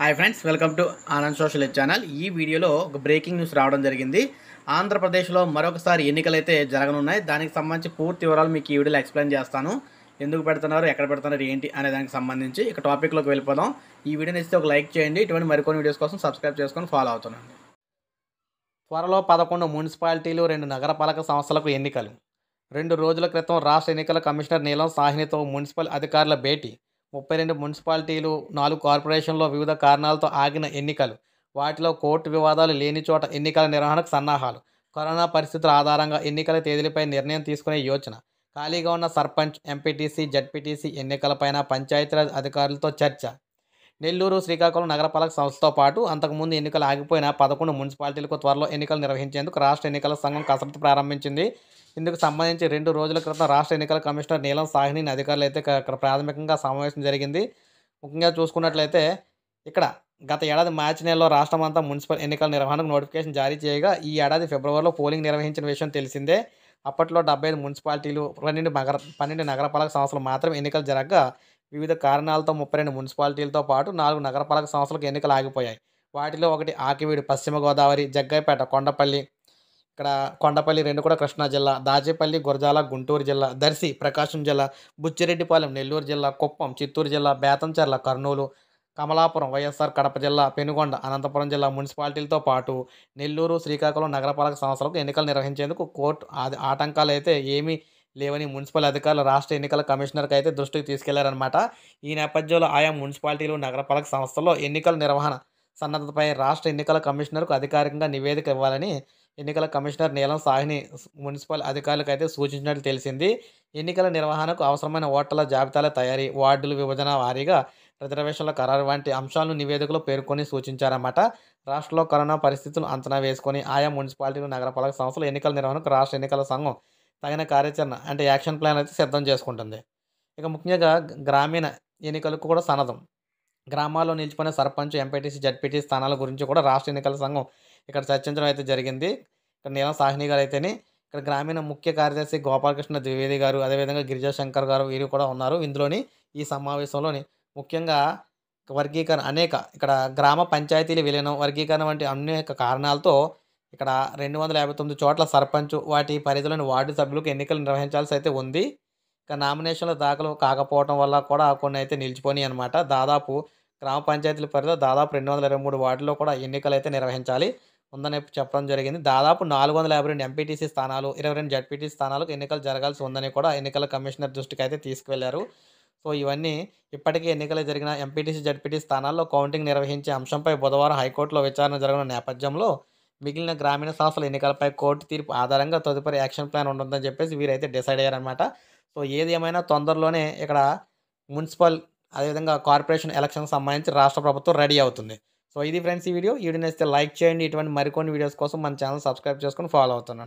Hi friends welcome to Anand social channel ఈ వీడియోలో ఒక బ్రేకింగ్ న్యూస్ రావడం జరిగింది. ఆంధ్రప్రదేశ్లో మరొకసారి ఎన్నికలు అయితే జరగనున్నాయి దానికి సంబంధించి పూర్తి వివరాలు మీకు ఈ వీడియోలో ఎక్స్ప్లెయిన్ చేస్తాను. ఎందుకు పెడుతున్నారు ఎక్కడ పెడుతున్నారు ఏంటి అనే దానికి సంబంధించి ఇక టాపిక్లోకి వెళ్ళిపోదాం. ఈ వీడియోని ఇస్తే ఒక లైక్ చేయండి. ఇటువంటి మరికొన్ని వీడియోస్ కోసం సబ్స్క్రైబ్ చేసుకొని ఫాలో అవుతున్నాను త్వరలో పదకొండు మున్సిపాలిటీలు రెండు నగరపాలక సంస్థలకు ఎన్నికలు. రెండు రోజుల క్రితం రాష్ట్ర ఎన్నికల కమిషనర్ నీలం సాహినితో మున్సిపల్ అధికారుల భేటీ. ముప్పై రెండు మున్సిపాలిటీలు నాలుగు కార్పొరేషన్లో వివిధ కారణాలతో ఆగిన ఎన్నికలు. వాటిలో కోర్టు వివాదాలు లేని చోట ఎన్నికల నిర్వహణకు సన్నాహాలు. కరోనా పరిస్థితుల ఆధారంగా ఎన్నికల తేదీలపై నిర్ణయం తీసుకునే యోచన. ఖాళీగా ఉన్న సర్పంచ్ ఎంపీటీసీ జడ్పీటీసీ ఎన్నికలపైన పంచాయతీరాజ్ అధికారులతో చర్చ. నెల్లూరు శ్రీకాకుళం నగరపాలక సంస్థతో పాటు అంతకుముందు ఎన్నికలు ఆగిపోయిన పదకొండు మున్సిపాలిటీలకు త్వరలో ఎన్నికలు నిర్వహించేందుకు రాష్ట్ర ఎన్నికల సంఘం కసరత్తు ప్రారంభించింది. ఇందుకు సంబంధించి రెండు రోజుల క్రితం రాష్ట్ర ఎన్నికల కమిషనర్ నీలం సాహిని అధికారులు అయితే ఇక్కడ ప్రాథమికంగా సమావేశం జరిగింది. ముఖ్యంగా చూసుకున్నట్లయితే ఇక్కడ గత ఏడాది మార్చి నెలలో రాష్ట్రం అంతా మున్సిపల్ ఎన్నికల నిర్వహణకు నోటిఫికేషన్ జారీ చేయగా ఈ ఏడాది ఫిబ్రవరిలో పోలింగ్ నిర్వహించిన విషయం తెలిసిందే. అప్పట్లో డెబ్బై ఐదు మున్సిపాలిటీలు పన్నెండు నగర పన్నెండు నగరపాలక సంస్థలు మాత్రం ఎన్నికలు జరగగా వివిధ కారణాలతో ముప్పై రెండు మున్సిపాలిటీలతో పాటు నాలుగు నగరపాలక సంస్థలకు ఎన్నికలు ఆగిపోయాయి. వాటిలో ఒకటి ఆకివీడు పశ్చిమ గోదావరి జగ్గైపేట కొండపల్లి ఇక్కడ కొండపల్లి రెండు కూడా కృష్ణా జిల్లా దాచేపల్లి గురజాల గుంటూరు జిల్లా దర్శి ప్రకాశం జిల్లా బుచ్చిరెడ్డిపాలెం నెల్లూరు జిల్లా కుప్పం చిత్తూరు జిల్లా బేతంచెర్ల కర్నూలు కమలాపురం వైఎస్ఆర్ కడప జిల్లా పెనుగొండ అనంతపురం జిల్లా మున్సిపాలిటీలతో పాటు నెల్లూరు శ్రీకాకుళం నగరపాలక సంస్థలకు ఎన్నికలు నిర్వహించేందుకు కోర్టు ఆటంకాలు అయితే ఏమీ లేవని మున్సిపల్ అధికారులు రాష్ట్ర ఎన్నికల కమిషనర్కి అయితే దృష్టికి తీసుకెళ్ళారనమాట ఈ నేపథ్యంలో ఆయా మున్సిపాలిటీలు నగరపాలక సంస్థల్లో ఎన్నికల నిర్వహణ సన్నద్ధతపై రాష్ట్ర ఎన్నికల కమిషనర్కు అధికారికంగా నివేదిక ఇవ్వాలని ఎన్నికల కమిషనర్ నీలం సాహిని మున్సిపల్ అధికారులకు అయితే సూచించినట్లు తెలిసింది. ఎన్నికల నిర్వహణకు అవసరమైన ఓటర్ల జాబితాల తయారీ వార్డుల విభజన వారీగా రిజర్వేషన్ల ఖరారు వంటి అంశాలను నివేదికలో పేర్కొని సూచించారన్నమాట. రాష్ట్రంలో కరోనా పరిస్థితులు అంచనా వేసుకొని ఆయా మున్సిపాలిటీలు నగరపాలక సంస్థలు ఎన్నికల నిర్వహణకు రాష్ట్ర ఎన్నికల సంఘం తగిన కార్యాచరణ అంటే యాక్షన్ ప్లాన్ అయితే సిద్ధం చేసుకుంటుంది. ఇక ముఖ్యంగా గ్రామీణ ఎన్నికలకు కూడా సన్నదం గ్రామాల్లో నిలిచిపోయిన సర్పంచ్ ఎంపీటీసీ జడ్పీటీ స్థానాల గురించి కూడా రాష్ట్ర ఎన్నికల సంఘం ఇక్కడ చర్చించడం అయితే జరిగింది. ఇక్కడ నీలం సాహ్ని గారు అయితేనే ఇక్కడ గ్రామీణ ముఖ్య కార్యదర్శి గోపాలకృష్ణ ద్వివేది గారు అదేవిధంగా గిరిజా శంకర్ గారు వీరు కూడా ఉన్నారు. ఇందులోని ఈ సమావేశంలోని ముఖ్యంగా వర్గీకరణ అనేక ఇక్కడ గ్రామ పంచాయతీల విలీనం వర్గీకరణ వంటి అనేక కారణాలతో ఇక్కడ రెండు వందల యాభై తొమ్మిది చోట్ల సర్పంచ్ వాటి పరిధిలోని వార్డు సభ్యులకు ఎన్నికలు నిర్వహించాల్సి అయితే ఉంది. ఇక నామినేషన్లు దాఖలు కాకపోవడం వల్ల కూడా కొన్ని అయితే నిలిచిపోయి అనమాట దాదాపు గ్రామ పంచాయతీల పరిధిలో దాదాపు రెండు వందల ఇరవై మూడు వార్డుల్లో కూడా ఎన్నికలు అయితే నిర్వహించాలి ఉందని చెప్పడం జరిగింది. దాదాపు నాలుగు వందల యాభై రెండు ఎంపీటీసీ స్థానాలు ఇరవై రెండు జడ్పీటీ స్థానాలకు ఎన్నికలు జరగాల్సి ఉందని కూడా ఎన్నికల కమిషనర్ దృష్టికి అయితే తీసుకువెళ్ళారు. సో ఇవన్నీ ఇప్పటికే ఎన్నికలు జరిగిన ఎంపీటీసీ జడ్పీటీ స్థానాల్లో కౌంటింగ్ నిర్వహించే అంశంపై బుధవారం హైకోర్టులో విచారణ జరగనున్న నేపథ్యంలో మిగిలిన గ్రామీణ సంస్థల ఎన్నికలపై కోర్టు తీర్పు ఆధారంగా తదుపరి యాక్షన్ ప్లాన్ ఉంటుందని చెప్పేసి వీరైతే డిసైడ్ అయ్యారనమాట సో ఏది ఏమైనా తొందరలోనే ఇక్కడ మున్సిపల్ అదేవిధంగా కార్పొరేషన్ ఎలక్షన్ సంబంధించి రాష్ట్ర ప్రభుత్వం రెడీ అవుతుంది. సో ఇది ఫ్రెండ్స్ ఈ వీడియో. ఈ వీడియో నచ్చితే లైక్ చేయండి. ఇటువంటి మరికొన్ని వీడియోస్ కోసం మన ఛానల్ సబ్స్క్రైబ్ చేసుకొని ఫాలో అవుతుండండి.